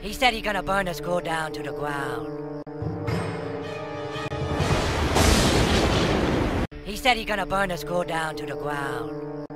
He said he's gonna burn the school down to the ground. He said he's gonna burn the school down to the ground.